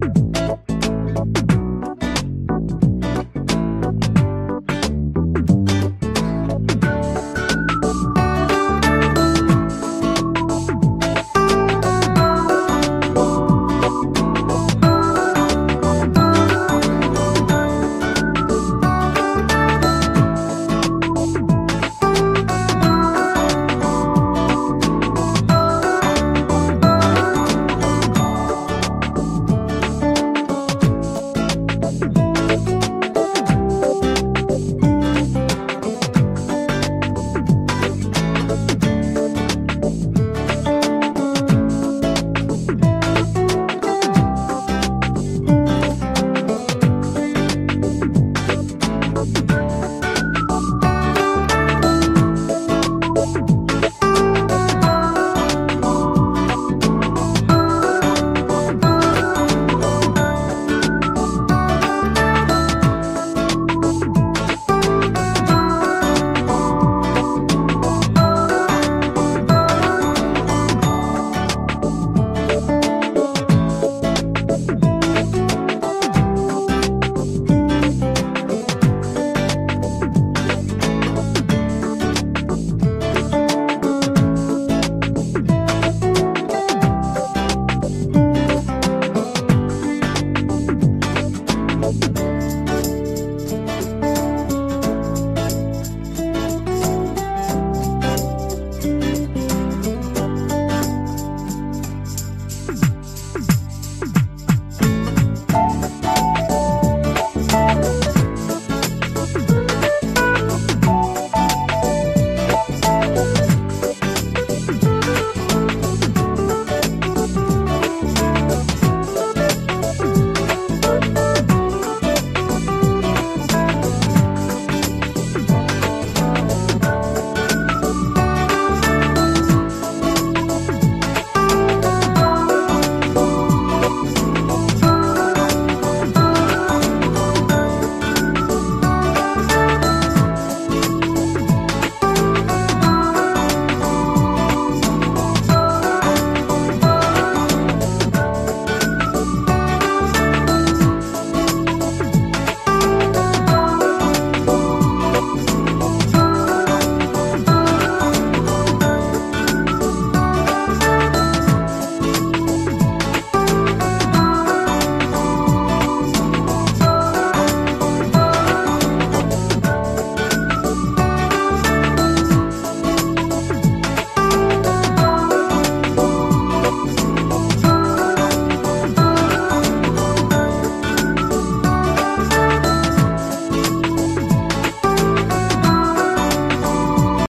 you